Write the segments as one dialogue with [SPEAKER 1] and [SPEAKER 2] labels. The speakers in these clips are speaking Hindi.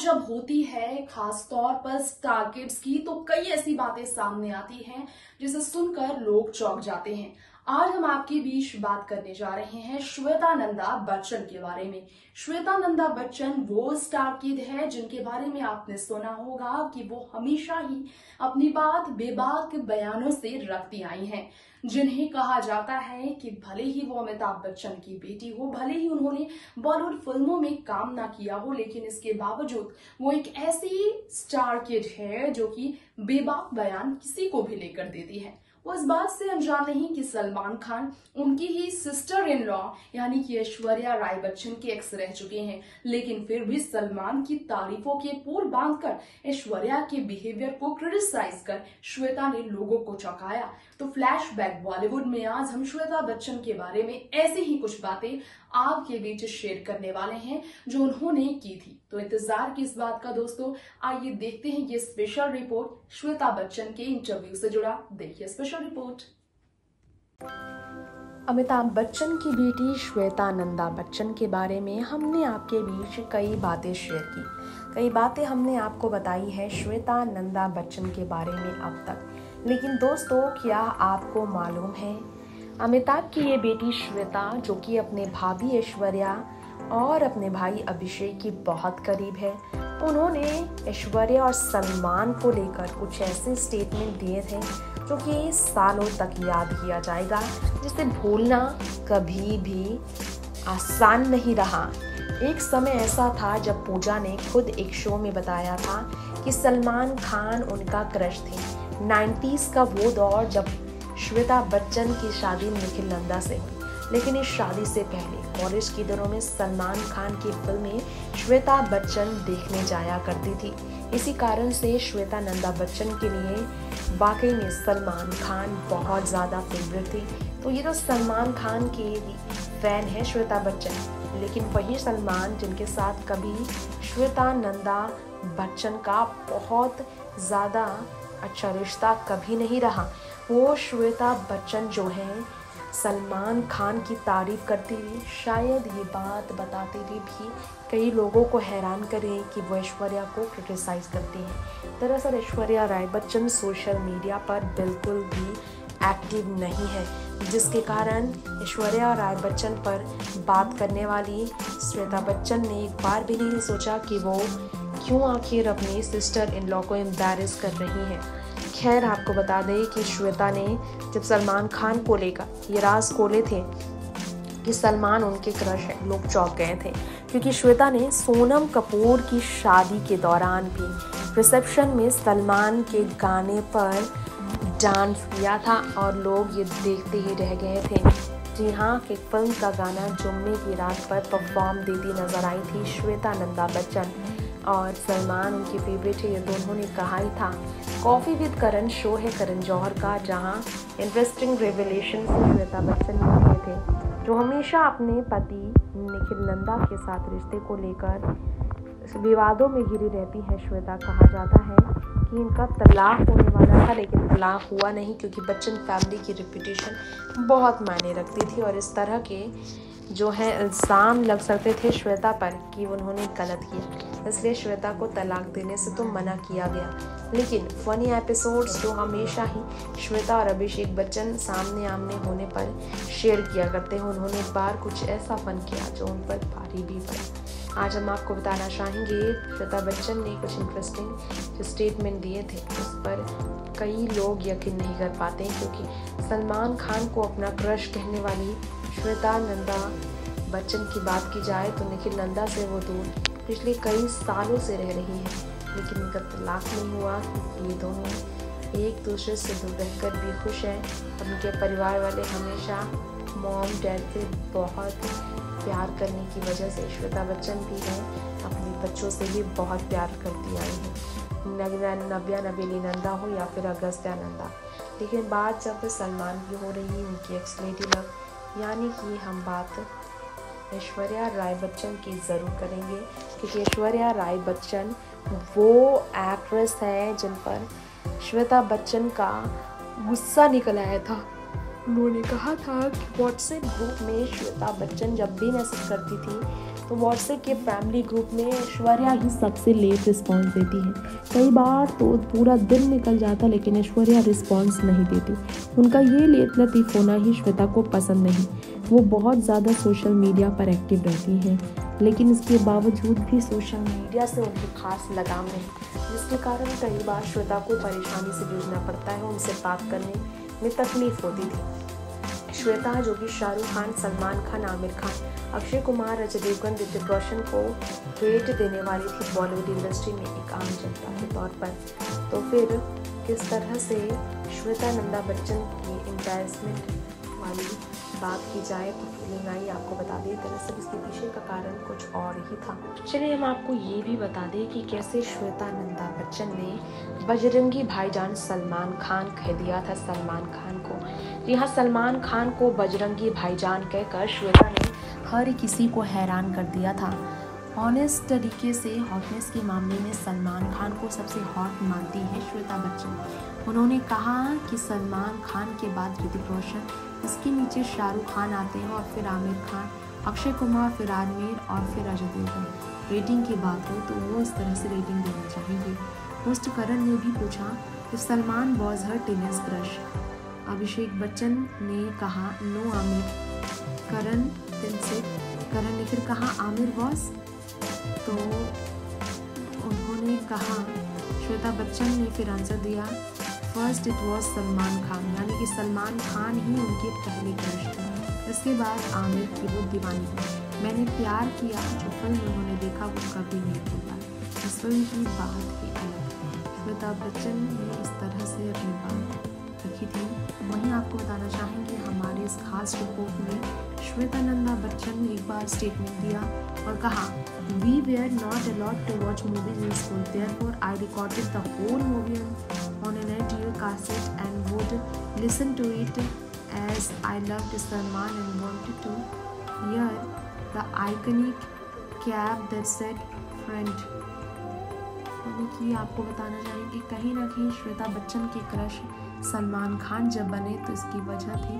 [SPEAKER 1] जब होती है, खासतौर पर स्टार किड्स की तो कई ऐसी बातें सामने आती हैं, जिसे सुनकर लोग चौंक जाते हैं। आज हम आपके बीच बात करने जा रहे हैं श्वेता नंदा बच्चन के बारे में। श्वेता नंदा बच्चन वो स्टार किड है जिनके बारे में आपने सुना होगा कि वो हमेशा ही अपनी बात बेबाक बयानों से रखती आई हैं, जिन्हें कहा जाता है कि भले ही वो अमिताभ बच्चन की बेटी हो, भले ही उन्होंने बॉलीवुड फ़िल्मों में काम ना किया हो, लेकिन इसके बावजूद वो एक ऐसी स्टार किड है जो कि बेबाक बयान किसी को भी लेकर देती है। वो इस बात से अनजान नहीं कि सलमान खान, उनकी ही सिस्टर इन लॉ यानी कि ऐश्वर्या राय बच्चन के एक्स रह चुके हैं। लेकिन फिर भी सलमान की तारीफों के पुल बांधकर, ऐश्वर्या के बिहेवियर को क्रिटिसाइज कर, श्वेता ने लोगों को चौंकाया। तो फ्लैशबैक बॉलीवुड में आज हम श्वेता बच्चन के बारे में ऐसी ही कुछ बातें आपके बीच शेयर करने वाले हैं जो उन्होंने की थी। तो इंतज़ार की इस बात का दोस्तों, आइए देखते हैं ये स्पेशल रिपोर्ट श्वेता बच्चन के इंटरव्यू से जुड़ा। देखिए स्पेशल रिपोर्ट
[SPEAKER 2] अमिताभ बच्चन की बेटी श्वेता नंदा बच्चन के बारे में हमने आपके बीच कई बातें शेयर की। कई बातें हमने आपको बताई है श्वेता नंदा बच्चन के बारे में अब तक। लेकिन दोस्तों, क्या आपको मालूम है अमिताभ की ये बेटी श्वेता, जो कि अपने भाभी ऐश्वर्या और अपने भाई अभिषेक की बहुत करीब है, उन्होंने ऐश्वर्या और सलमान को लेकर कुछ ऐसे स्टेटमेंट दिए थे, जो कि सालों तक याद किया जाएगा, जिसे भूलना कभी भी आसान नहीं रहा। एक समय ऐसा था जब पूजा ने खुद एक शो में बताया था कि सलमान खान उनका क्रश थे। 90s का वो दौर जब श्वेता बच्चन की शादी निखिल नंदा से हुई। लेकिन इस शादी से पहले कॉलेज के दिनों में सलमान खान की फ़िल्में श्वेता बच्चन देखने जाया करती थी। इसी कारण से श्वेता नंदा बच्चन के लिए वाकई में सलमान खान बहुत ज़्यादा फेवरेट थी। तो ये तो सलमान खान के फ़ैन है श्वेता बच्चन। लेकिन वही सलमान जिनके साथ कभी श्वेता नंदा बच्चन का बहुत ज़्यादा अच्छा रिश्ता कभी नहीं रहा। वो श्वेता बच्चन जो हैं, सलमान खान की तारीफ़ करती हुई शायद ये बात बताते हुए भी कई लोगों को हैरान करें कि वो ऐश्वर्या को क्रिटिसाइज करती हैं। दरअसल ऐश्वर्या राय बच्चन सोशल मीडिया पर बिल्कुल भी एक्टिव नहीं है, जिसके कारण ऐश्वर्या राय बच्चन पर बात करने वाली श्वेता बच्चन ने एक बार भी नहीं सोचा कि वो क्यों आखिर अपनी सिस्टर इन लॉ को एम्बेरस कर रही हैं। खैर आपको बता दें कि श्वेता ने जब सलमान खान को लेकर ये राज खोले थे कि सलमान उनके क्रश है, लोग चौंक गए थे। क्योंकि श्वेता ने सोनम कपूर की शादी के दौरान भी रिसेप्शन में सलमान के गाने पर डांस किया था और लोग ये देखते ही रह गए थे। जी हाँ कि फ़िल्म का गाना जुम्मे की रात पर परफॉर्म देती नज़र आई थी श्वेता, नंदा बच्चन और सलमान उनकी फेवरेट है, ये दोनों ने कहा ही था। कॉफ़ी विद करण शो है करण जौहर का, जहाँ इंटरेस्टिंग रेवलेशन श्वेता बच्चन ने थे, जो हमेशा अपने पति निखिल नंदा के साथ रिश्ते को लेकर विवादों में घिरी रहती है। श्वेता कहा जाता है कि इनका तलाक होने वाला था, लेकिन तलाक हुआ नहीं, क्योंकि बच्चन फैमिली की रिपीटेशन बहुत मायने रखती थी और इस तरह के जो है, इल्ज़ाम लग सकते थे श्वेता पर कि उन्होंने गलत किया। इसलिए श्वेता को तलाक देने से तो मना किया गया। लेकिन फनी एपिसोड्स जो हमेशा ही श्वेता और अभिषेक बच्चन सामने आमने होने पर शेयर किया करते हैं, उन्होंने एक बार कुछ ऐसा फन किया जो उन पर भारी भी पड़ा। आज हम आपको बताना चाहेंगे, श्वेता बच्चन ने कुछ इंटरेस्टिंग स्टेटमेंट दिए थे, उस पर कई लोग यकीन नहीं कर पाते क्योंकि सलमान खान को अपना क्रश कहने वाली श्वेता नंदा बच्चन की बात की जाए तो निखिल नंदा से वो दूर पिछले कई सालों से रह रही है, लेकिन उनका तलाक नहीं हुआ क्योंकि ये दोनों एक दूसरे से दूर रहकर भी खुश हैं। उनके परिवार वाले हमेशा मॉम डैड से बहुत प्यार करने की वजह से श्वेता बच्चन भी हैं, अपने बच्चों से भी बहुत प्यार करती आई हैं। नव्या नबेली नंदा हो या फिर अगस्त्या, नंदा। लेकिन बात जब सलमान की हो रही है, उनकी एक्स यानी कि हम बात ऐश्वर्या राय बच्चन की ज़रूर करेंगे, क्योंकि ऐश्वर्या राय बच्चन वो एक्ट्रेस है जिन पर श्वेता बच्चन का गुस्सा निकल आया था। उन्होंने कहा था कि व्हाट्सएप ग्रुप में श्वेता बच्चन जब भी मैसेज करती थी तो व्हाट्सएप के फैमिली ग्रुप में ऐश्वर्या ही सबसे लेट रिस्पॉन्स देती है। कई बार तो पूरा दिन निकल जाता लेकिन ऐश्वर्या रिस्पॉन्स नहीं देती। उनका ये लेट लतीफ़ होना ही श्वेता को पसंद नहीं। वो बहुत ज़्यादा सोशल मीडिया पर एक्टिव रहती हैं। लेकिन इसके बावजूद भी सोशल मीडिया से उनकी खास लगाव नहीं। जिसके कारण कई बार श्वेता को परेशानी से जूझना पड़ता है उनसे बात करने में तकलीफ़ होती थी। श्वेता, जो कि शाहरुख खान, सलमान खान, आमिर खान, अक्षय कुमार अजय देवगन, ऋतिक रोशन को भेंट देने वाली थी बॉलीवुड इंडस्ट्री में एक आम जनता के तौर पर। तो फिर किस तरह से श्वेता, नंदा बच्चन की एम्बेसमेंट वाली बात की जाए तो फीलिंग आई, आपको बता दें, दरअसल इसके पीछे का कारण कुछ और ही था। चलिए हम आपको ये भी बता दें कि कैसे श्वेता नंदा बच्चन ने बजरंगी भाईजान सलमान खान कह दिया था सलमान खान को। जी हाँ सलमान खान को बजरंगी भाईजान कहकर श्वेता ने हर किसी को हैरान कर दिया था। ऑनेस्ट तरीके से हॉटनेस के मामले में सलमान खान को सबसे हॉट मानती है श्वेता बच्चन। उन्होंने कहा कि सलमान खान के बाद ऋतिक रोशन, इसके नीचे शाहरुख खान आते हैं और फिर आमिर खान, अक्षय कुमार, फिर आनवीर और फिर अजय देवगन। रेटिंग की बात हो तो वो इस तरह से रेटिंग देना चाहेंगे। होस्ट करण ने भी पूछा कि Salman was her teenage crush Abhishek Bachchan ने कहा नो आमिर। करण करण ने फिर कहा, आमिर वॉज़ तो उन्होंने कहा, श्वेता बच्चन ने फिर आंसर दिया first it was Salman Khan, यानी कि सलमान खान ही उनके पहले क्रश थे। इसके बाद आमिर की वो दीवानी हुई। मैंने प्यार किया, जो फ़िल्म उन्होंने देखा, वो कभी नहीं भूला। इस फ़िल्म की बात ही अलग श्वेता बच्चन ने इस तरह से अपनी बात रखी थी। वहीं आपको बताना चाहेंगे, हमारे इस खास रिपोर्ट में श्वेता नंदा बच्चन ने एक बार स्टेटमेंट दिया और कहा we were not allowed to watch movies in school therefore I recorded the whole movie on an audio cassette and would listen to it as I loved Salman and wanted to hear the iconic cap that said, friend. यानी कि आपको बताना चाहेंगे कहीं ना कहीं श्वेता बच्चन के क्रश सलमान खान जब बने तो इसकी वजह थी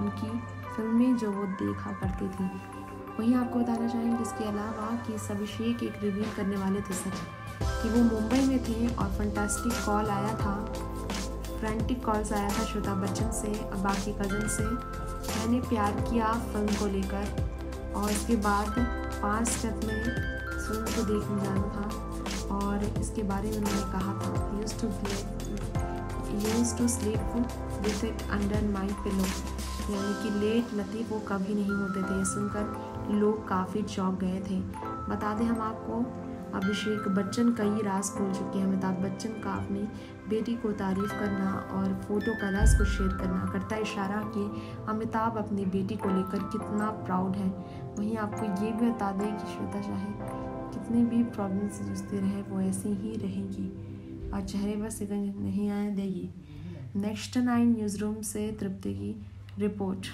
[SPEAKER 2] उनकी फ़िल्में जो वो देखा करती थी। वहीं आपको बताना चाहेंगे इसके अलावा कि इस अभिषेक एक रिव्यू करने वाले थे सच कि वो मुंबई में थे और फंटास्टिक कॉल आया था। फ्रेंटिक कॉल्स आया था श्वेता बच्चन से और बाकी कज़न से। मैंने प्यार किया फ़िल्म को लेकर। और इसके बाद पाँच स्टेप में फ़िल्म को देखने जाना था। और इसके बारे में उन्होंने कहा था used to used to sleep with it under my pillow यानी कि लेट लतीफ़ वो कभी नहीं होते थे। सुनकर लोग काफ़ी चौंक गए थे। बता दें हम आपको, अभिषेक बच्चन कई राज खोल चुके हैं। अमिताभ बच्चन का अपनी बेटी को तारीफ़ करना और फ़ोटो का राज को शेयर करना करता इशारा कि अमिताभ अपनी बेटी को लेकर कितना प्राउड है। वहीं आपको ये भी बता दें कि श्वेता चाहे कितनी भी प्रॉब्लम से जूझते रहे, वो ऐसी ही रहेंगी। और चेहरे पर सिकंज नहीं आए देगी। नेक्स्ट नाइन न्यूज़ रूम से तृप्ति की रिपोर्ट।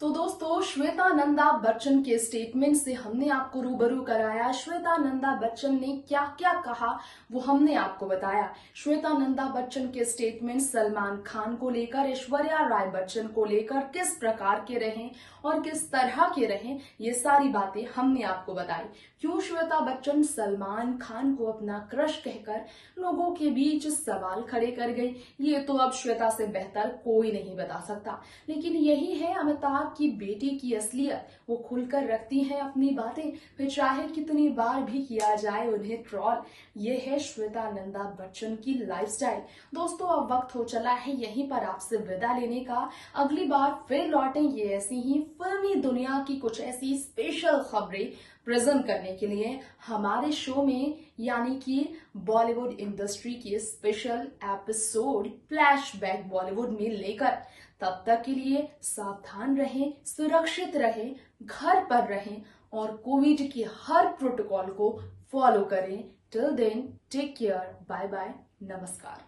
[SPEAKER 1] तो दोस्तों श्वेता नंदा बच्चन के स्टेटमेंट से हमने आपको रूबरू कराया। श्वेता नंदा बच्चन ने क्या क्या कहा, वो हमने आपको बताया। श्वेता नंदा बच्चन के स्टेटमेंट सलमान खान को लेकर, ऐश्वर्या राय बच्चन को लेकर किस प्रकार के रहे और किस तरह के रहे, ये सारी बातें हमने आपको बताई। क्यों श्वेता बच्चन सलमान खान को अपना क्रश कहकर लोगों के बीच सवाल खड़े कर गई? ये तो अब श्वेता से बेहतर कोई नहीं बता सकता। लेकिन यही है अमिताभ की बेटी की असलियत। वो खुलकर रखती हैं अपनी बातें, फिर चाहे कितनी बार भी किया जाए उन्हें ट्रॉल ये है श्वेता नंदा बच्चन की लाइफस्टाइल दोस्तों, अब वक्त हो चला है यहीं पर आपसे विदा लेने का। अगली बार फिर लौटे लौटेंगे ऐसी ही फिल्मी दुनिया की कुछ ऐसी स्पेशल खबरें। प्रेजेंट करने के लिए हमारे शो में, यानी कि बॉलीवुड इंडस्ट्री के स्पेशल एपिसोड फ्लैशबैक बॉलीवुड में लेकर, तब तक के लिए सावधान रहें, सुरक्षित रहें, घर पर रहें और कोविड की हर प्रोटोकॉल को फॉलो करें। Till then take care bye bye नमस्कार।